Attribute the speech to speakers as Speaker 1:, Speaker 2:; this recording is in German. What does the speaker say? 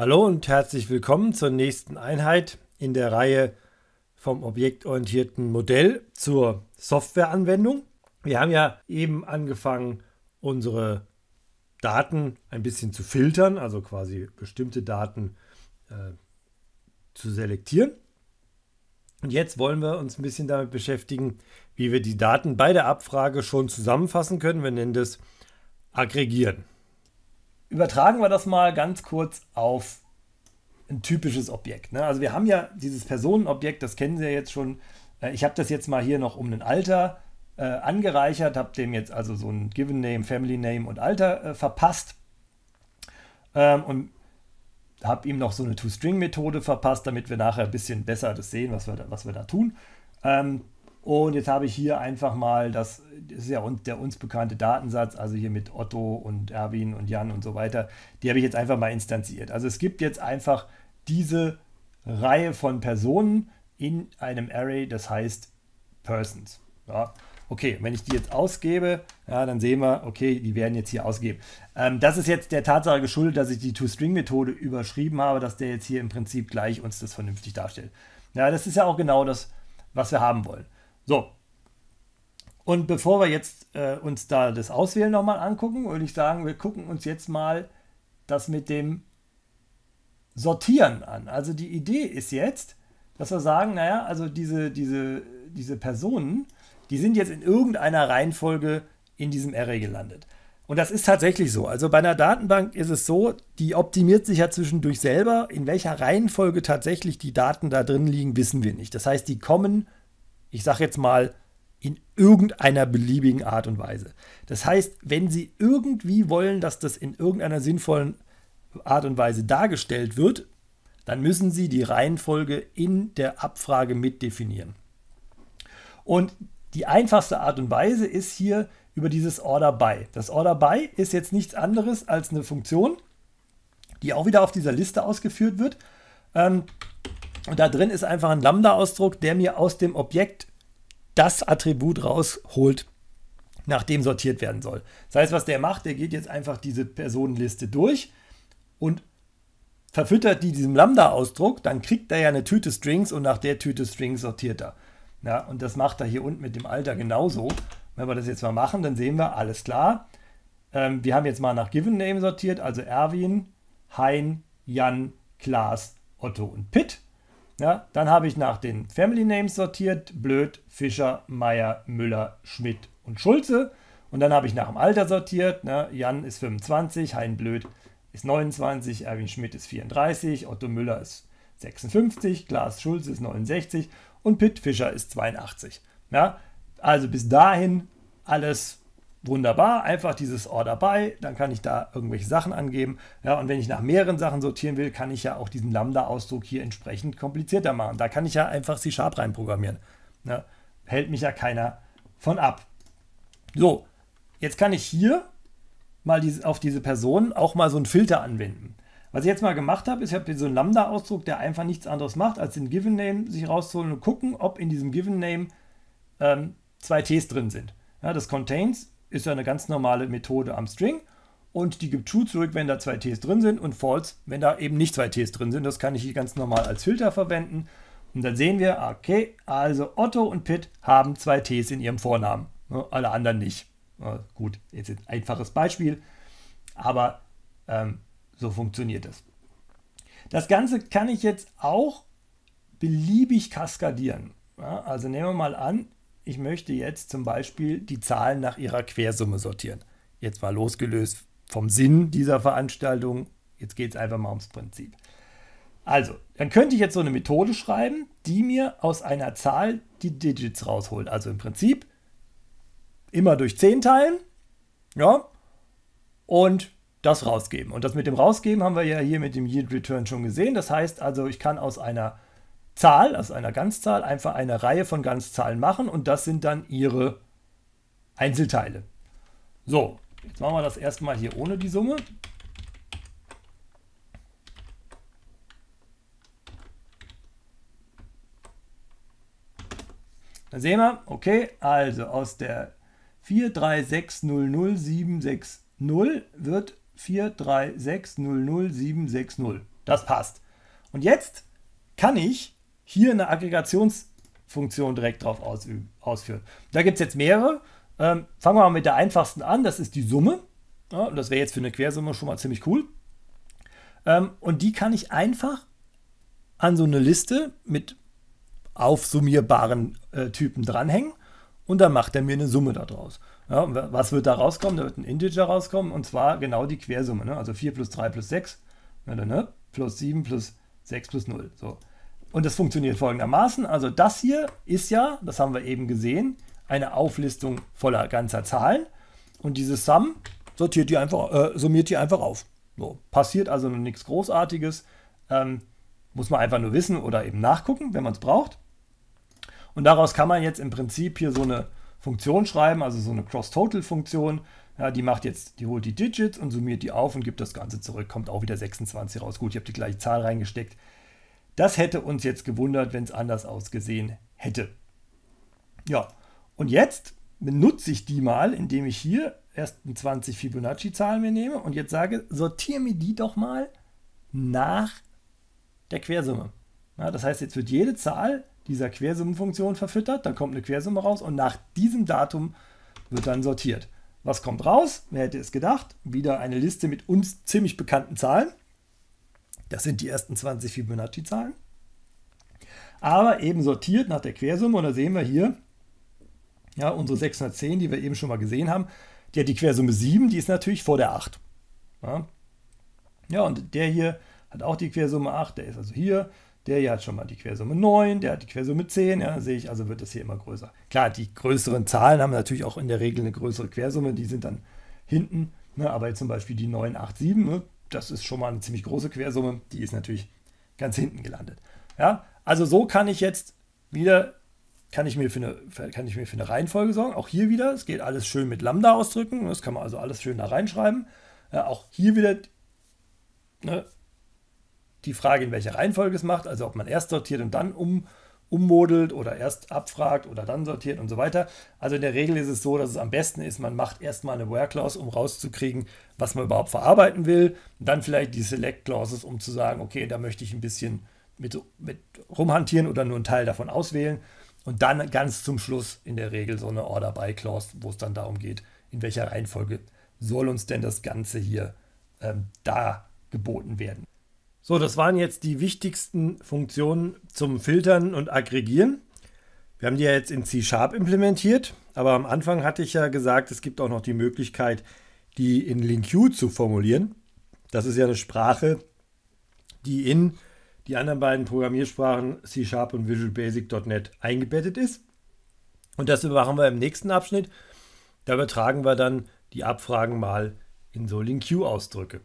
Speaker 1: Hallo und herzlich willkommen zur nächsten Einheit in der Reihe vom objektorientierten Modell zur Softwareanwendung. Wir haben ja eben angefangen, unsere Daten ein bisschen zu filtern, also quasi bestimmte Daten äh, zu selektieren. Und jetzt wollen wir uns ein bisschen damit beschäftigen, wie wir die Daten bei der Abfrage schon zusammenfassen können. Wir nennen das Aggregieren. Übertragen wir das mal ganz kurz auf ein typisches Objekt. Ne? Also wir haben ja dieses Personenobjekt, das kennen Sie ja jetzt schon. Äh, ich habe das jetzt mal hier noch um ein Alter äh, angereichert, habe dem jetzt also so ein Given Name, Family Name und Alter äh, verpasst. Ähm, und habe ihm noch so eine To-String-Methode verpasst, damit wir nachher ein bisschen besser das sehen, was wir da, was wir da tun. Ähm, und jetzt habe ich hier einfach mal, das, das ist ja der uns bekannte Datensatz, also hier mit Otto und Erwin und Jan und so weiter, die habe ich jetzt einfach mal instanziert. Also es gibt jetzt einfach diese Reihe von Personen in einem Array, das heißt Persons. Ja. Okay, wenn ich die jetzt ausgebe, ja, dann sehen wir, okay, die werden jetzt hier ausgegeben. Ähm, das ist jetzt der Tatsache geschuldet, dass ich die ToString-Methode überschrieben habe, dass der jetzt hier im Prinzip gleich uns das vernünftig darstellt. Ja, das ist ja auch genau das, was wir haben wollen. So. Und bevor wir jetzt äh, uns da das Auswählen nochmal angucken, würde ich sagen, wir gucken uns jetzt mal das mit dem Sortieren an. Also die Idee ist jetzt, dass wir sagen, naja, also diese, diese, diese Personen, die sind jetzt in irgendeiner Reihenfolge in diesem Array gelandet. Und das ist tatsächlich so. Also bei einer Datenbank ist es so, die optimiert sich ja zwischendurch selber. In welcher Reihenfolge tatsächlich die Daten da drin liegen, wissen wir nicht. Das heißt, die kommen, ich sage jetzt mal, in irgendeiner beliebigen Art und Weise. Das heißt, wenn Sie irgendwie wollen, dass das in irgendeiner sinnvollen Art und Weise dargestellt wird, dann müssen Sie die Reihenfolge in der Abfrage mit definieren. Und die einfachste Art und Weise ist hier über dieses Order by. Das Order by ist jetzt nichts anderes als eine Funktion, die auch wieder auf dieser Liste ausgeführt wird. Ähm, und da drin ist einfach ein Lambda-Ausdruck, der mir aus dem Objekt das Attribut rausholt, nach dem sortiert werden soll. Das heißt, was der macht, der geht jetzt einfach diese Personenliste durch und verfüttert die diesem Lambda-Ausdruck, dann kriegt er ja eine Tüte Strings und nach der Tüte Strings sortiert er. Ja, und das macht er hier unten mit dem Alter genauso. Wenn wir das jetzt mal machen, dann sehen wir, alles klar. Ähm, wir haben jetzt mal nach Given Name sortiert, also Erwin, Hein, Jan, Klaas, Otto und Pitt. Ja, dann habe ich nach den Family Names sortiert, Blöd, Fischer, Meier, Müller, Schmidt und Schulze. Und dann habe ich nach dem Alter sortiert. Ne? Jan ist 25, Hein Blöd ist 29, Erwin Schmidt ist 34, Otto Müller ist 56, Klaas Schulze ist 69 und Pitt Fischer ist 82. Ja, also bis dahin alles wunderbar. Einfach dieses Order by, dann kann ich da irgendwelche Sachen angeben. Ja, und wenn ich nach mehreren Sachen sortieren will, kann ich ja auch diesen Lambda-Ausdruck hier entsprechend komplizierter machen. Da kann ich ja einfach C-Sharp reinprogrammieren. Ja, hält mich ja keiner von ab. So, jetzt kann ich hier mal diese, auf diese Person auch mal so einen Filter anwenden. Was ich jetzt mal gemacht habe, ist, ich habe hier so einen Lambda-Ausdruck, der einfach nichts anderes macht, als den Given Name sich rauszuholen und gucken, ob in diesem Given Name ähm, zwei Ts drin sind. Ja, das Contains ist ja eine ganz normale Methode am String und die gibt True zurück, wenn da zwei Ts drin sind und False, wenn da eben nicht zwei Ts drin sind. Das kann ich hier ganz normal als Filter verwenden. Und dann sehen wir, okay, also Otto und Pitt haben zwei Ts in ihrem Vornamen, ne, alle anderen nicht. Gut, jetzt ein einfaches Beispiel, aber ähm, so funktioniert es. Das Ganze kann ich jetzt auch beliebig kaskadieren. Ja, also nehmen wir mal an, ich möchte jetzt zum Beispiel die Zahlen nach ihrer Quersumme sortieren. Jetzt mal losgelöst vom Sinn dieser Veranstaltung. Jetzt geht es einfach mal ums Prinzip. Also, dann könnte ich jetzt so eine Methode schreiben, die mir aus einer Zahl die Digits rausholt. Also im Prinzip immer durch 10 teilen. Ja. Und das rausgeben. Und das mit dem Rausgeben haben wir ja hier mit dem Yield Return schon gesehen. Das heißt also, ich kann aus einer Zahl, aus einer Ganzzahl, einfach eine Reihe von Ganzzahlen machen und das sind dann ihre Einzelteile. So, jetzt machen wir das erstmal hier ohne die Summe. Dann sehen wir, okay, also aus der 436000760 wird 436000760. Das passt. Und jetzt kann ich hier eine Aggregationsfunktion direkt drauf ausführen. Da gibt es jetzt mehrere. Ähm, fangen wir mal mit der einfachsten an. Das ist die Summe. Ja, das wäre jetzt für eine Quersumme schon mal ziemlich cool. Ähm, und die kann ich einfach an so eine Liste mit aufsummierbaren äh, Typen dranhängen und dann macht er mir eine Summe daraus. Ja, was wird da rauskommen? Da wird ein Integer rauskommen und zwar genau die Quersumme. Ne? Also 4 plus 3 plus 6 ne? plus 7 plus 6 plus 0. So. Und das funktioniert folgendermaßen. Also das hier ist ja, das haben wir eben gesehen, eine Auflistung voller ganzer Zahlen. Und dieses Sum sortiert die einfach, äh, summiert die einfach auf. So, passiert also noch nichts Großartiges. Ähm, muss man einfach nur wissen oder eben nachgucken, wenn man es braucht. Und daraus kann man jetzt im Prinzip hier so eine Funktion schreiben, also so eine Cross-Total-Funktion. Ja, die macht jetzt, die holt die Digits und summiert die auf und gibt das Ganze zurück. Kommt auch wieder 26 raus. Gut, ich habe die gleiche Zahl reingesteckt. Das hätte uns jetzt gewundert, wenn es anders ausgesehen hätte. Ja, und jetzt benutze ich die mal, indem ich hier erst 20 Fibonacci-Zahlen mir nehme und jetzt sage, sortiere mir die doch mal nach der Quersumme. Ja, das heißt, jetzt wird jede Zahl dieser Quersummenfunktion verfüttert, dann kommt eine Quersumme raus und nach diesem Datum wird dann sortiert. Was kommt raus? Wer hätte es gedacht? Wieder eine Liste mit uns ziemlich bekannten Zahlen. Das sind die ersten 20 Fibonacci-Zahlen. Aber eben sortiert nach der Quersumme und da sehen wir hier, ja, unsere 610, die wir eben schon mal gesehen haben, die hat die Quersumme 7, die ist natürlich vor der 8. Ja, ja und der hier hat auch die Quersumme 8, der ist also hier. Der hier hat schon mal die Quersumme 9, der hat die Quersumme 10, ja, sehe ich, also wird das hier immer größer. Klar, die größeren Zahlen haben natürlich auch in der Regel eine größere Quersumme, die sind dann hinten, ne, aber jetzt zum Beispiel die 987, ne, das ist schon mal eine ziemlich große Quersumme, die ist natürlich ganz hinten gelandet. Ja, also so kann ich jetzt wieder, kann ich, mir für eine, kann ich mir für eine Reihenfolge sorgen. Auch hier wieder, es geht alles schön mit Lambda ausdrücken, das kann man also alles schön da reinschreiben. Ja, auch hier wieder ne, die Frage, in welcher Reihenfolge es macht, also ob man erst sortiert und dann um, ummodelt oder erst abfragt oder dann sortiert und so weiter. Also in der Regel ist es so, dass es am besten ist, man macht erstmal eine Where Clause, um rauszukriegen, was man überhaupt verarbeiten will. Dann vielleicht die Select Clauses, um zu sagen, okay, da möchte ich ein bisschen mit, mit rumhantieren oder nur einen Teil davon auswählen. Und dann ganz zum Schluss in der Regel so eine Order by Clause, wo es dann darum geht, in welcher Reihenfolge soll uns denn das Ganze hier ähm, da geboten werden. So, das waren jetzt die wichtigsten Funktionen zum Filtern und Aggregieren. Wir haben die ja jetzt in C-Sharp implementiert, aber am Anfang hatte ich ja gesagt, es gibt auch noch die Möglichkeit, die in LinkU zu formulieren. Das ist ja eine Sprache, die in die anderen beiden Programmiersprachen C-Sharp und Visual Basic.NET eingebettet ist. Und das machen wir im nächsten Abschnitt. Da übertragen wir dann die Abfragen mal in so LinkU-Ausdrücke.